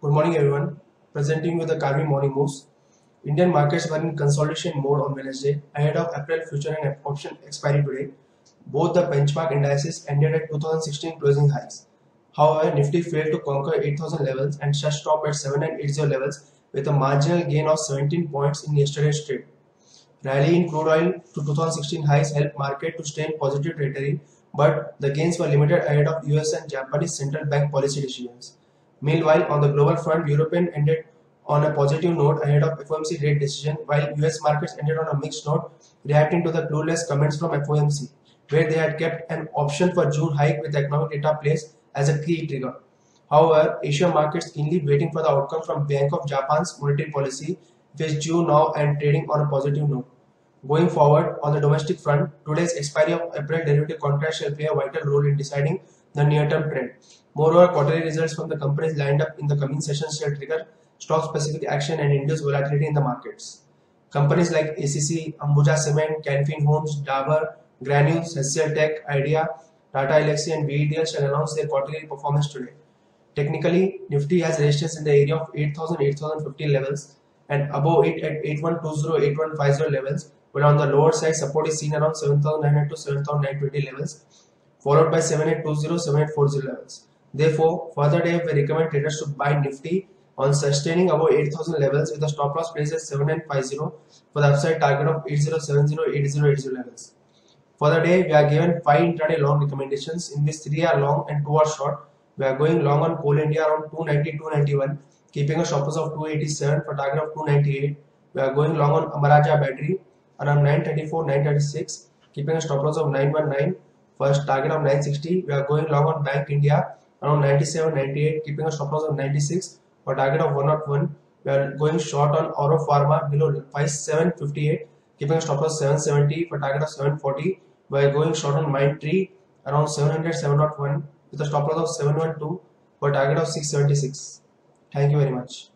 Good morning, everyone. Presenting you the Karvy morning moves. Indian markets were in consolidation mode on Wednesday ahead of April future and option expiry today. Both the benchmark indices ended at 2016 closing highs. However, Nifty failed to conquer 8000 levels and shut stop at 7980 levels with a marginal gain of 17 points in yesterday's trade. Rally in crude oil to 2016 highs helped market to stay in positive territory, but the gains were limited ahead of US and Japanese central bank policy decisions. Meanwhile, on the global front, European ended on a positive note ahead of FOMC rate decision, while US markets ended on a mixed note, reacting to the clueless comments from FOMC, where they had kept an option for June hike with economic data placed as a key trigger. However, Asia markets keenly waiting for the outcome from Bank of Japan's monetary policy, which due now and trading on a positive note. Going forward, on the domestic front, today's expiry of April derivative contracts shall play a vital role in deciding the near-term trend. Moreover, quarterly results from the companies lined up in the coming sessions shall trigger stock-specific action and induce volatility in the markets. Companies like ACC, Ambuja Cement, Canfin Homes, Dabur, Granules, HCL Tech, Idea, Tata Elxsi and VEDL shall announce their quarterly performance today. Technically, Nifty has resistance in the area of 8000-8050 levels and above it at 8120-8150 levels, while on the lower side support is seen around 7900 to 7920 levels, followed by 7820-7840 levels. Therefore, further day we recommend traders to buy Nifty on sustaining above 8000 levels with a stop loss placed at 7950 for the upside target of 8070-8080 levels. For the day, we are given 5 intraday long recommendations in which 3 are long and 2 are short. We are going long on Coal India around 290-291, keeping a stop loss of 287 for target of 298. We are going long on Amara Battery around 934-936, keeping a stop loss of 919 first target of 960. We are going long on Bank India around 97-98, keeping a stop loss of 96 for target of 101. We are going short on Oro Pharma below 5758, keeping a stop loss 770 for target of 740. We are going short on Mindtree around 700 701 with a stop loss of 712 for target of 676. Thank you very much.